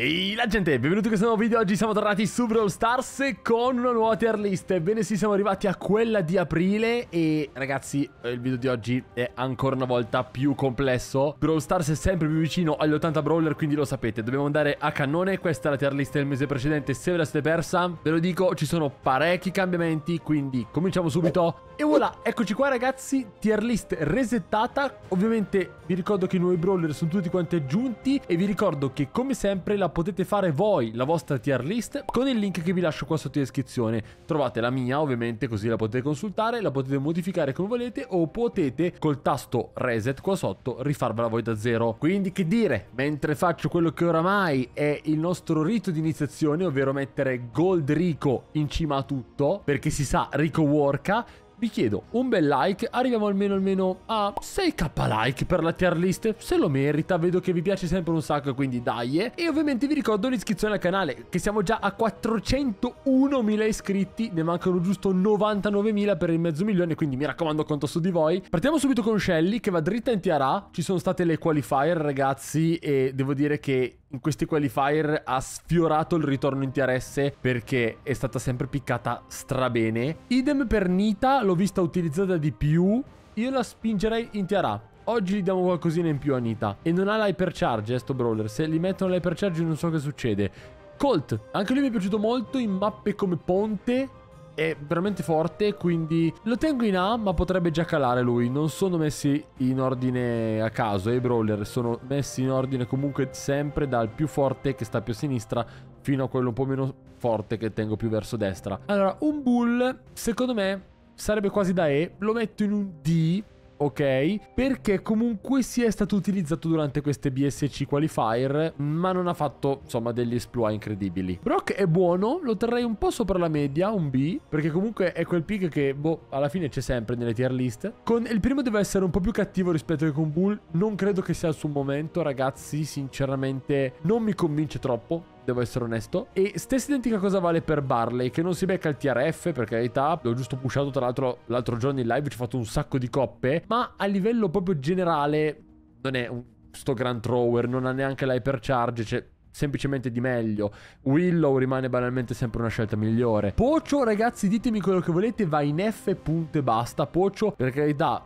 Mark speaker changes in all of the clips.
Speaker 1: Ehi la gente, benvenuti in questo nuovo video, oggi siamo tornati su Brawl Stars con una nuova tier list. Ebbene sì, siamo arrivati a quella di aprile e ragazzi, il video di oggi è ancora una volta più complesso. Brawl Stars è sempre più vicino agli 80 brawler, quindi lo sapete, dobbiamo andare a cannone. Questa è la tier list del mese precedente, se ve la siete persa, ve lo dico, ci sono parecchi cambiamenti, quindi cominciamo subito e voilà, eccoci qua ragazzi, tier list resettata. Ovviamente vi ricordo che i nuovi brawler sono tutti quanti aggiunti. E vi ricordo che come sempre la potete fare voi, la vostra tier list Con il link che vi lascio qua sotto in descrizione. Trovate la mia ovviamente, così la potete consultare La potete modificare come volete O potete col tasto reset qua sotto rifarvela voi da zero. Quindi che dire, mentre faccio quello che oramai è il nostro rito di iniziazione Ovvero mettere Gold Rico in cima a tutto Perché si sa, Rico worka vi chiedo un bel like, arriviamo almeno almeno a 6k like per la tier list, se lo merita, vedo che vi piace sempre un sacco, quindi dai. Eh. E ovviamente vi ricordo l'iscrizione al canale, che siamo già a 401.000 iscritti, ne mancano giusto 99.000 per il mezzo milione, quindi mi raccomando conto su di voi. Partiamo subito con Shelly, che va dritta in TRA, ci sono state le qualifier ragazzi, e devo dire che in questi qualifier ha sfiorato il ritorno in TRS perché è stata sempre piccata strabene. Idem per Nita, l'ho vista utilizzata di più, io la spingerei in TRA. Oggi gli diamo qualcosina in più a Nita. E non ha l'hypercharge, eh, sto brawler. Se gli mettono l'hypercharge non so che succede. Colt, anche lui mi è piaciuto molto in mappe come Ponte è veramente forte, quindi lo tengo in A, ma potrebbe già calare lui. Non sono messi in ordine a caso, eh, i brawler sono messi in ordine comunque sempre dal più forte che sta più a sinistra fino a quello un po' meno forte che tengo più verso destra. Allora, un bull, secondo me, sarebbe quasi da E. Lo metto in un D, ok? Perché comunque si è stato utilizzato durante queste BSC qualifier, ma non ha fatto, insomma, degli esploit incredibili. Brock è buono, lo terrei un po' sopra la media, un B, perché comunque è quel pick che, boh, alla fine c'è sempre nelle tier list. Con il primo deve essere un po' più cattivo rispetto che con Bull, non credo che sia il suo momento, ragazzi, sinceramente non mi convince troppo devo essere onesto. E stessa identica cosa vale per Barley, che non si becca il TRF, per carità, l'ho giusto pushato tra l'altro l'altro giorno in live, ci ho fatto un sacco di coppe, ma a livello proprio generale non è un, sto grand thrower, non ha neanche l'hypercharge, cioè semplicemente di meglio. Willow rimane banalmente sempre una scelta migliore. Pocio, ragazzi, ditemi quello che volete, va in F punto e basta. Pocio, per carità,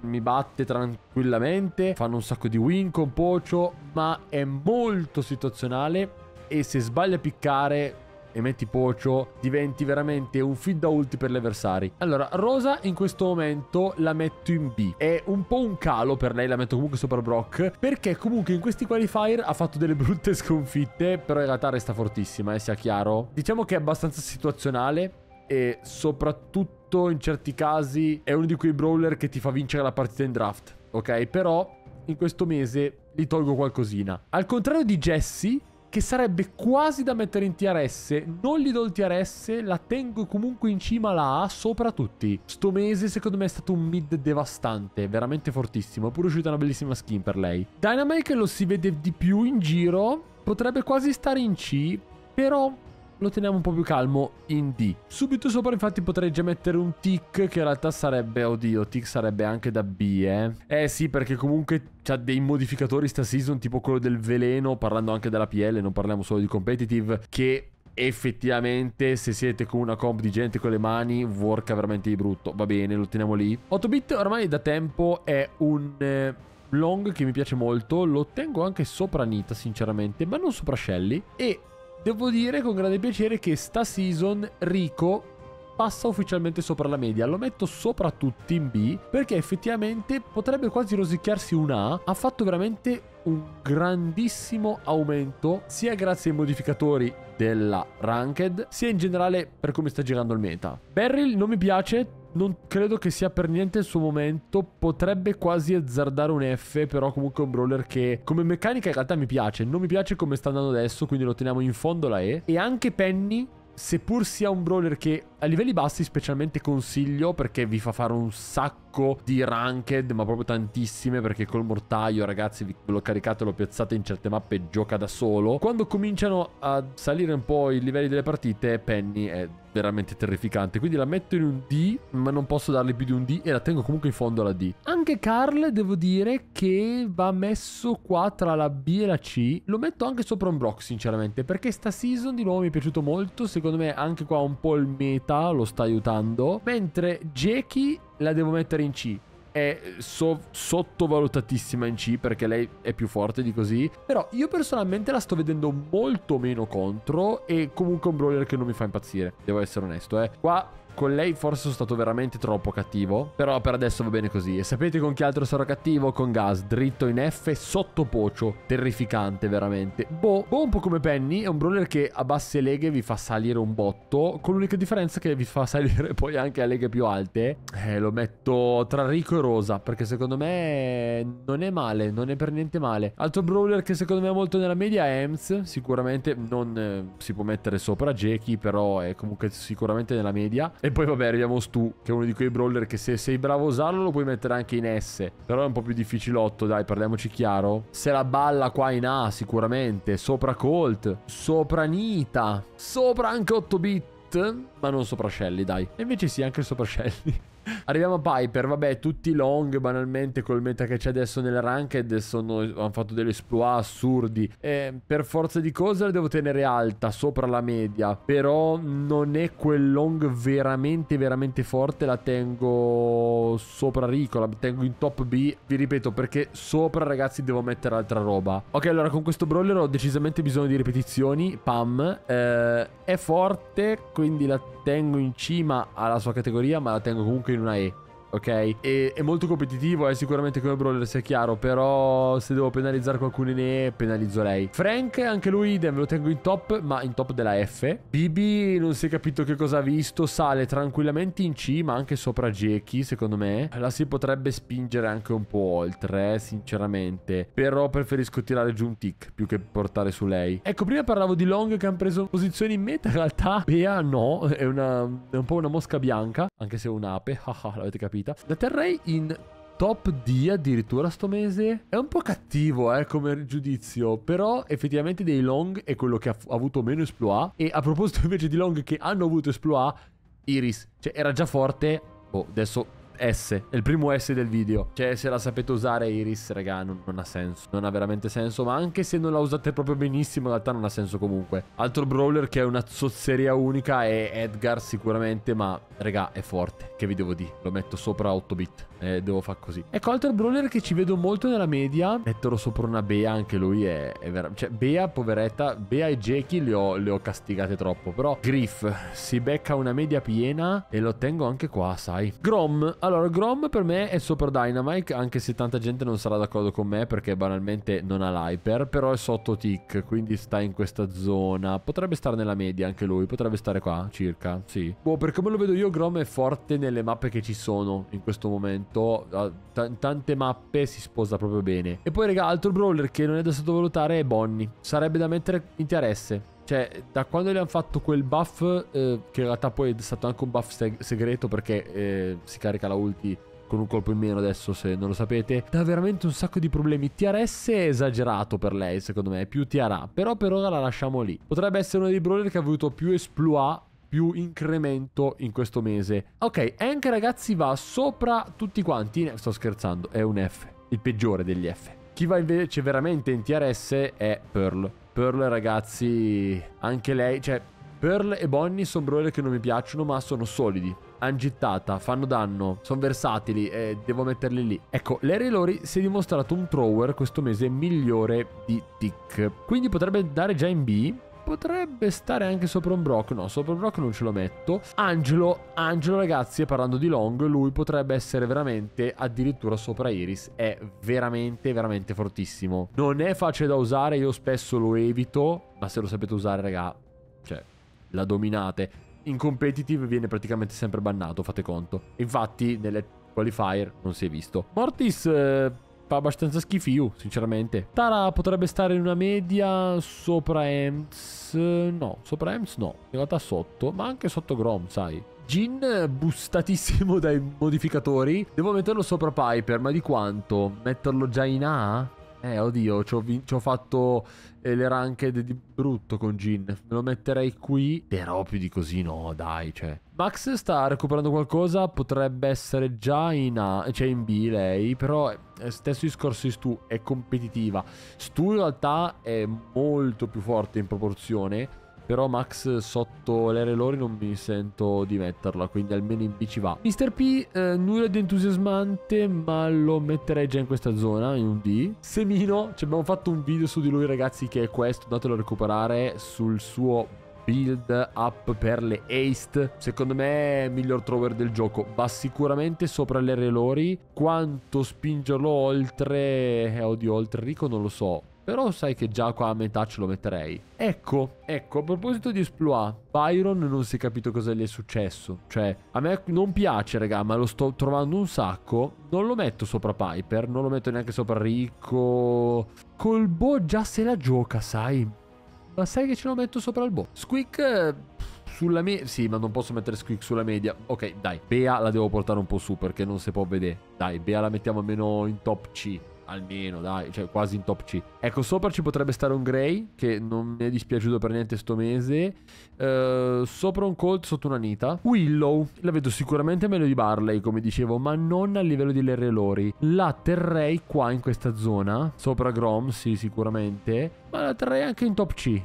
Speaker 1: mi batte tranquillamente, fanno un sacco di win con Pocio, ma è molto situazionale e se sbagli a piccare e metti pocio, diventi veramente un feed da ulti per gli avversari. Allora, Rosa in questo momento la metto in B. È un po' un calo per lei, la metto comunque sopra Brock, perché comunque in questi qualifier ha fatto delle brutte sconfitte, però in realtà resta fortissima, eh, sia chiaro. Diciamo che è abbastanza situazionale e soprattutto in certi casi è uno di quei brawler che ti fa vincere la partita in draft, ok? Però in questo mese gli tolgo qualcosina. Al contrario di Jessie, che sarebbe quasi da mettere in TRS. Non gli do il TRS, la tengo comunque in cima alla A sopra tutti. Sto mese secondo me è stato un mid devastante, veramente fortissimo. È pure uscita una bellissima skin per lei. Dynamite lo si vede di più in giro, potrebbe quasi stare in C, però lo teniamo un po' più calmo in D. Subito sopra infatti potrei già mettere un tick che in realtà sarebbe, oddio, tick sarebbe anche da B, eh. Eh sì, perché comunque c'ha dei modificatori sta season, tipo quello del veleno, parlando anche della PL, non parliamo solo di competitive, che effettivamente se siete con una comp di gente con le mani worka veramente di brutto va bene lo teniamo lì 8 bit ormai da tempo è un eh, long che mi piace molto lo tengo anche sopra Nita sinceramente ma non sopra Shelly e Devo dire con grande piacere che sta season Rico passa ufficialmente sopra la media. Lo metto sopra tutti in B perché effettivamente potrebbe quasi rosicchiarsi un A. Ha fatto veramente un grandissimo aumento sia grazie ai modificatori della Ranked sia in generale per come sta girando il meta. Beryl non mi piace, non credo che sia per niente il suo momento. Potrebbe quasi azzardare un F, però comunque è un brawler che come meccanica in realtà mi piace. Non mi piace come sta andando adesso, quindi lo teniamo in fondo la E. E anche Penny, seppur sia un brawler che a livelli bassi specialmente consiglio perché vi fa fare un sacco sacco di ranked, ma proprio tantissime, perché col mortaio, ragazzi, ve lo caricate, lo piazzate in certe mappe, gioca da solo. Quando cominciano a salire un po' i livelli delle partite, Penny è veramente terrificante. Quindi la metto in un D, ma non posso darle più di un D e la tengo comunque in fondo alla D. Anche Carl, devo dire che va messo qua tra la B e la C. Lo metto anche sopra un Brock, sinceramente, perché sta season di nuovo mi è piaciuto molto. Secondo me anche qua un po' il meta lo sta aiutando. Mentre Jackie la devo mettere in C è so sottovalutatissima in C perché lei è più forte di così. Però io personalmente la sto vedendo molto meno contro e comunque un brawler che non mi fa impazzire. Devo essere onesto, eh. Qua con lei forse sono stato veramente troppo cattivo. Però per adesso va bene così. E sapete con chi altro sarò cattivo? Con Gas, dritto in F, sotto pocio. Terrificante, veramente. Boh, boh un po' come Penny. È un brawler che a basse leghe vi fa salire un botto. Con l'unica differenza che vi fa salire poi anche a leghe più alte. Eh, lo metto tra Rico e Rosa. Perché secondo me non è male. Non è per niente male. Altro brawler che secondo me è molto nella media è Ems. Sicuramente non eh, si può mettere sopra Jackie. Però è comunque sicuramente nella media. E poi vabbè arriviamo Stu, che è uno di quei brawler che se sei bravo a usarlo lo puoi mettere anche in S. Però è un po' più difficilotto, dai, parliamoci chiaro. Se la balla qua in A sicuramente, sopra Colt, sopra Nita, sopra anche 8 bit, ma non sopra Shelly, dai. E invece sì, anche sopra Shelly. Arriviamo a Piper, vabbè, tutti long banalmente col meta che c'è adesso nelle ranked sono, hanno fatto degli exploit assurdi. E per forza di cose la devo tenere alta, sopra la media. Però non è quel long veramente, veramente forte, la tengo sopra Rico, la tengo in top B. Vi ripeto, perché sopra ragazzi devo mettere altra roba. Ok, allora con questo brawler ho decisamente bisogno di ripetizioni. Pam, eh, è forte, quindi la tengo in cima alla sua categoria, ma la tengo comunque in una E ok? E, è molto competitivo, è sicuramente come brawler sia chiaro, però se devo penalizzare qualcuno in E, penalizzo lei. Frank, anche lui ve lo tengo in top, ma in top della F. Bibi non si è capito che cosa ha visto, sale tranquillamente in C, ma anche sopra Jackie, secondo me. La si potrebbe spingere anche un po' oltre, eh, sinceramente. Però preferisco tirare giù un tick più che portare su lei. Ecco, prima parlavo di Long che hanno preso posizioni in meta, in realtà Bea no, è, una, è un po' una mosca bianca, anche se è un'ape, haha, l'avete capito vita. La terrei in top D addirittura sto mese. È un po' cattivo, eh, come giudizio. Però effettivamente dei long è quello che ha, ha avuto meno esploit. E a proposito invece di long che hanno avuto esploit, Iris. Cioè, era già forte. Oh, adesso S, è il primo S del video. Cioè, se la sapete usare Iris, raga, non, non, ha senso. Non ha veramente senso, ma anche se non la usate proprio benissimo, in realtà non ha senso comunque. Altro brawler che è una zozzeria unica è Edgar sicuramente, ma raga, è forte. Che vi devo dire? Lo metto sopra 8 bit. Eh, devo fare così. Ecco, altro brawler che ci vedo molto nella media. Metterò sopra una Bea, anche lui è, è veramente... Cioè, Bea, poveretta, Bea e Jackie le ho, le ho castigate troppo. Però Griff si becca una media piena e lo tengo anche qua, sai. Grom, allora, Grom per me è sopra Dynamite, anche se tanta gente non sarà d'accordo con me perché banalmente non ha l'hyper, però è sotto tick, quindi sta in questa zona. Potrebbe stare nella media anche lui, potrebbe stare qua circa, sì. Boh, per come lo vedo io, Grom è forte nelle mappe che ci sono in questo momento. T tante mappe si sposa proprio bene. E poi, raga, altro brawler che non è da sottovalutare è Bonnie. Sarebbe da mettere in TRS. Cioè, da quando gli hanno fatto quel buff, eh, che in realtà poi è stato anche un buff seg segreto perché eh, si carica la ulti con un colpo in meno adesso se non lo sapete, dà veramente un sacco di problemi. TRS è esagerato per lei, secondo me, è più TRA, però per ora la lasciamo lì. Potrebbe essere uno dei brawler che ha avuto più exploit più incremento in questo mese. Ok, Hank ragazzi va sopra tutti quanti. Sto scherzando, è un F, il peggiore degli F. Chi va invece veramente in TRS è Pearl. Pearl, ragazzi, anche lei, cioè, Pearl e Bonnie sono brawler che non mi piacciono, ma sono solidi. Hanno gittata, fanno danno, sono versatili e devo metterli lì. Ecco, Larry Lori si è dimostrato un thrower questo mese migliore di Tick. Quindi potrebbe andare già in B, potrebbe stare anche sopra un Brock. No, sopra un Brock non ce lo metto. Angelo, Angelo ragazzi, parlando di Long, lui potrebbe essere veramente addirittura sopra Iris. È veramente, veramente fortissimo. Non è facile da usare, io spesso lo evito, ma se lo sapete usare, raga, cioè, la dominate. In competitive viene praticamente sempre bannato, fate conto. Infatti, nelle qualifier non si è visto. Mortis... Eh, fa abbastanza schifio, sinceramente. Tara potrebbe stare in una media sopra Ems. No, sopra Ems no. In realtà sotto, ma anche sotto Grom, sai. Gin bustatissimo dai modificatori. Devo metterlo sopra Piper, ma di quanto? Metterlo già in A? Eh, oddio, ci ho, fatto eh, le ranked di brutto con Gin. Me lo metterei qui. Però più di così no, dai, cioè. Max sta recuperando qualcosa, potrebbe essere già in A, cioè in B lei, però è stesso discorso di Stu, è competitiva. Stu in realtà è molto più forte in proporzione però Max sotto l'ere lori non mi sento di metterla, quindi almeno in B ci va. Mr. P, eh, nulla di entusiasmante, ma lo metterei già in questa zona, in un D. Semino, ci abbiamo fatto un video su di lui ragazzi che è questo, andatelo a recuperare sul suo build up per le Ace. Secondo me è il miglior thrower del gioco. Va sicuramente sopra l'ere lori. Quanto spingerlo oltre... Eh, oddio, oltre Rico non lo so. Però sai che già qua a metà ce lo metterei. Ecco, ecco, a proposito di Esploit, Byron non si è capito cosa gli è successo. Cioè, a me non piace, raga, ma lo sto trovando un sacco. Non lo metto sopra Piper, non lo metto neanche sopra Rico. Col Bo già se la gioca, sai. Ma sai che ce lo metto sopra il Bo. Squeak sulla media. Sì, ma non posso mettere Squeak sulla media. Ok, dai. Bea la devo portare un po' su perché non si può vedere. Dai, Bea la mettiamo almeno in top C. Almeno, dai, cioè quasi in top C. Ecco, sopra ci potrebbe stare un Grey, che non mi è dispiaciuto per niente sto mese. Uh, sopra un Colt, sotto una Nita. Willow, la vedo sicuramente meglio di Barley, come dicevo, ma non a livello di Lerre Lori. La terrei qua in questa zona, sopra Grom, sì, sicuramente. Ma la terrei anche in top C.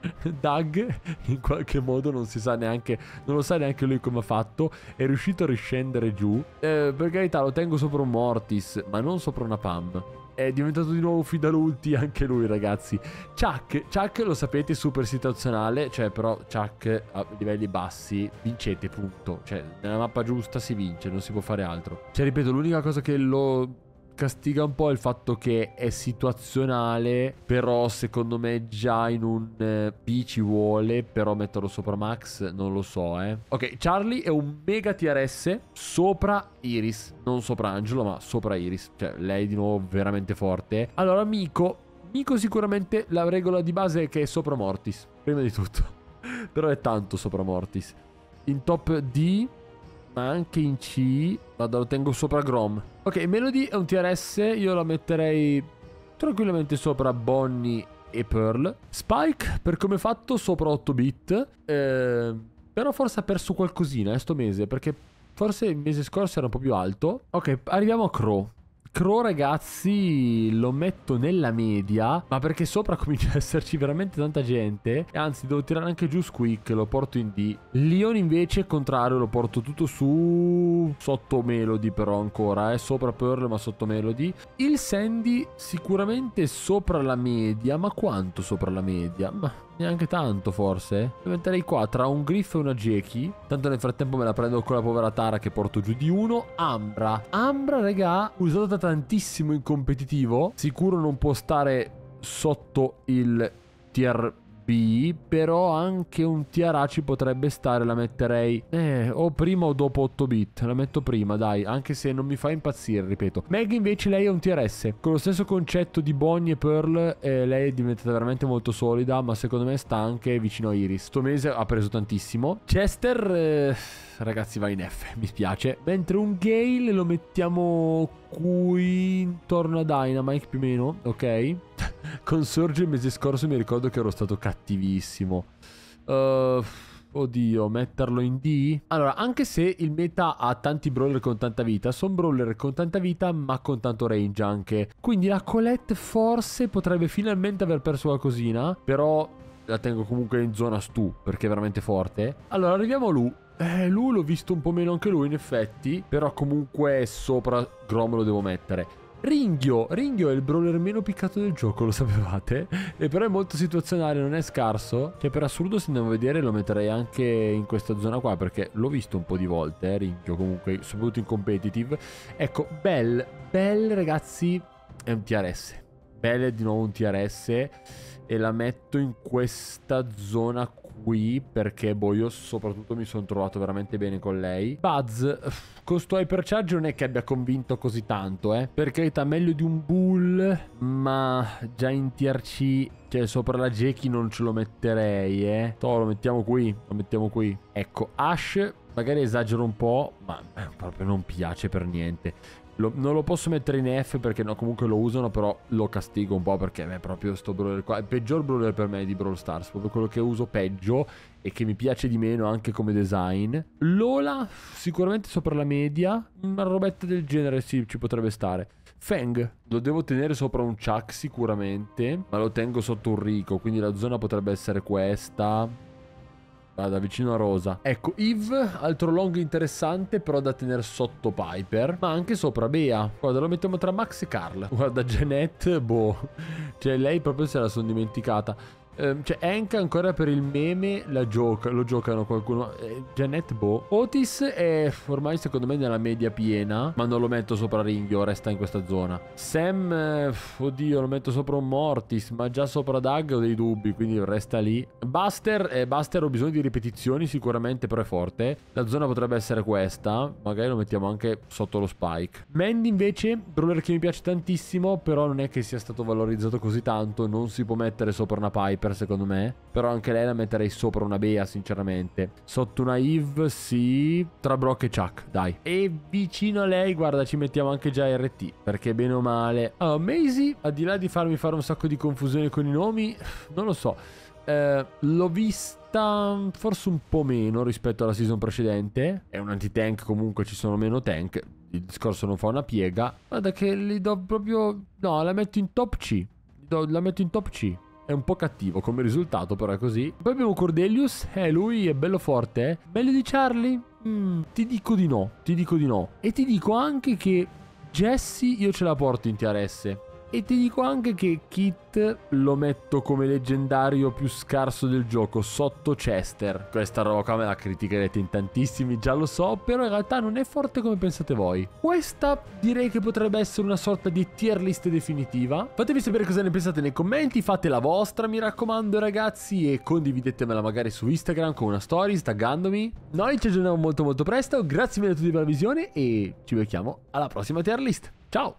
Speaker 1: Doug in qualche modo non si sa neanche non lo sa neanche lui come ha fatto è riuscito a riscendere giù. Eh, per carità lo tengo sopra un Mortis ma non sopra una Pam è diventato di nuovo Fidalulti anche lui ragazzi. Chuck Chuck lo sapete super situazionale cioè però Chuck a livelli bassi vincete punto. Cioè nella mappa giusta si vince non si può fare altro. Cioè ripeto l'unica cosa che lo castiga un po' il fatto che è situazionale, però secondo me già in un eh, B ci vuole, però metterlo sopra Max non lo so, eh. Ok, Charlie è un mega TRS sopra Iris, non sopra Angelo, ma sopra Iris, cioè lei di nuovo veramente forte. Allora, Miko, Miko sicuramente la regola di base è che è sopra Mortis, prima di tutto. però è tanto sopra Mortis. In top D ma anche in C. Vado, lo tengo sopra Grom. Ok, Melody è un TRS, io la metterei tranquillamente sopra Bonnie e Pearl. Spike, per come fatto, sopra 8 bit. Eh, però forse ha perso qualcosina eh, sto mese, perché forse il mese scorso era un po' più alto. Ok, arriviamo a Crow. Crow ragazzi lo metto nella media Ma perché sopra comincia ad esserci veramente tanta gente E anzi devo tirare anche giù Squeak Lo porto in D. Leon invece contrario lo porto tutto su Sotto Melody però ancora eh. Sopra Pearl ma sotto Melody. Il Sandy sicuramente sopra la media Ma quanto sopra la media? Ma Neanche tanto forse? Lo metterei qua tra un Griff e una Jeki Tanto nel frattempo me la prendo con la povera Tara che porto giù di uno. Ambra. Ambra raga Usata tantissimo in competitivo Sicuro non può stare sotto il tier B, però anche un TRA ci potrebbe stare, la metterei eh, o prima o dopo 8 bit, la metto prima, dai, anche se non mi fa impazzire, ripeto. Meg invece lei è un TRS, con lo stesso concetto di Bonnie e Pearl, eh, lei è diventata veramente molto solida, ma secondo me sta anche vicino a Iris. Sto mese ha preso tantissimo. Chester... Eh ragazzi va in F, mi spiace. Mentre un Gale lo mettiamo qui intorno a Dynamite più o meno, ok? Con Surge il mese scorso mi ricordo che ero stato cattivissimo. Uh, oddio, metterlo in D? Allora, anche se il meta ha tanti brawler con tanta vita, sono brawler con tanta vita ma con tanto range anche. Quindi la Colette forse potrebbe finalmente aver perso qualcosina, però la tengo comunque in zona stu perché è veramente forte. Allora, arriviamo a Lu. Eh, lui l'ho visto un po' meno anche lui in effetti, però comunque sopra Grom lo devo mettere. Ringhio, Ringhio è il brawler meno piccato del gioco, lo sapevate? E però è molto situazionale, non è scarso. Che per assurdo se andiamo a vedere lo metterei anche in questa zona qua, perché l'ho visto un po' di volte, eh, Ringhio comunque, soprattutto in competitive. Ecco, Bell, Bell ragazzi è un TRS. Bell è di nuovo un TRS e la metto in questa zona qui perché boh io soprattutto mi sono trovato veramente bene con lei. Buzz, con sto hypercharge non è che abbia convinto così tanto eh. Per carità meglio di un bull ma già in tier C cioè sopra la Jackie non ce lo metterei eh. To, lo mettiamo qui, lo mettiamo qui. Ecco Ash magari esagero un po' ma proprio non piace per niente. Lo, non lo posso mettere in F perché no, comunque lo usano, però lo castigo un po' perché è proprio sto brawler qua. Il peggior brawler per me di Brawl Stars, proprio quello che uso peggio e che mi piace di meno anche come design. Lola, sicuramente sopra la media, una robetta del genere sì, ci potrebbe stare. Feng, lo devo tenere sopra un Chuck sicuramente, ma lo tengo sotto un Rico, quindi la zona potrebbe essere questa. Vada vicino a Rosa. Ecco, Eve, altro long interessante, però da tenere sotto Piper. Ma anche sopra Bea. Guarda, lo mettiamo tra Max e Carl. Guarda, Janet, boh. Cioè, lei proprio se la sono dimenticata. Ehm, cioè, Hank ancora per il meme la gioca, lo giocano qualcuno. Eh, Janet Bo. Otis è ormai secondo me nella media piena, ma non lo metto sopra Ringhio, resta in questa zona. Sam, eh, oddio, lo metto sopra un Mortis, ma già sopra Doug ho dei dubbi, quindi resta lì. Buster, eh, Buster ho bisogno di ripetizioni sicuramente, però è forte. La zona potrebbe essere questa, magari lo mettiamo anche sotto lo Spike. Mandy invece, brawler che mi piace tantissimo, però non è che sia stato valorizzato così tanto, non si può mettere sopra una Piper Piper secondo me. Però anche lei la metterei sopra una Bea sinceramente. Sotto una Eve sì. Tra Brock e Chuck dai. E vicino a lei guarda ci mettiamo anche già RT. Perché bene o male. Oh, Maisie al di là di farmi fare un sacco di confusione con i nomi. Non lo so. Eh, l'ho vista forse un po' meno rispetto alla season precedente. È un anti-tank comunque ci sono meno tank. Il discorso non fa una piega. Guarda che li do proprio... No, la metto in top C. La metto in top C. È un po' cattivo come risultato, però è così. Poi abbiamo Cordelius. Eh, lui è bello forte, eh. Meglio di Charlie? Mm, ti dico di no. Ti dico di no. E ti dico anche che Jesse io ce la porto in TRS. E ti dico anche che Kit lo metto come leggendario più scarso del gioco, sotto Chester. Questa roba me la criticherete in tantissimi, già lo so, però in realtà non è forte come pensate voi. Questa direi che potrebbe essere una sorta di tier list definitiva. Fatemi sapere cosa ne pensate nei commenti, fate la vostra mi raccomando ragazzi e condividetemela magari su Instagram con una story taggandomi. Noi ci aggiorniamo molto molto presto, grazie mille a tutti per la visione e ci becchiamo alla prossima tier list. Ciao!